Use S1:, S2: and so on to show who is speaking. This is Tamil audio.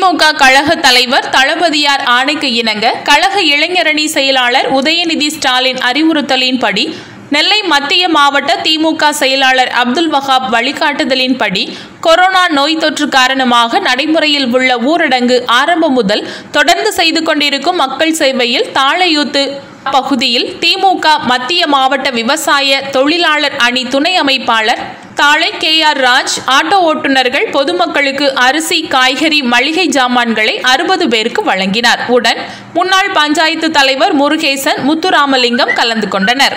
S1: திமுக கழக தலைவர் தளபதியார் ஆணைக்கு இணங்க கழக இளைஞரணி செயலாளர் உதயநிதி ஸ்டாலின் அறிவுறுத்தலின்படி நெல்லை மத்திய மாவட்ட திமுக செயலாளர் அப்துல் வஹாப் வழிகாட்டுதலின்படி கொரோனா நோய் தொற்று காரணமாக நடைமுறையில் உள்ள ஊரடங்கு ஆரம்பம் முதல் தொடர்ந்து செய்து கொண்டிருக்கும் மக்கள் சேவையில் தாழையூத்து பகுதியில் திமுக மத்திய மாவட்ட விவசாய தொழிலாளர் அணி துணை அமைப்பாளர் தாளை கே ஆர் ராஜ் ஆட்டோ ஓட்டுநர்கள் பொதுமக்களுக்கு அரிசி காய்கறி மளிகை ஜாமான்களை அறுபது பேருக்கு வழங்கினார். உடன் முன்னாள் பஞ்சாயத்து தலைவர் முருகேசன் முத்துராமலிங்கம் கலந்து கொண்டனர்.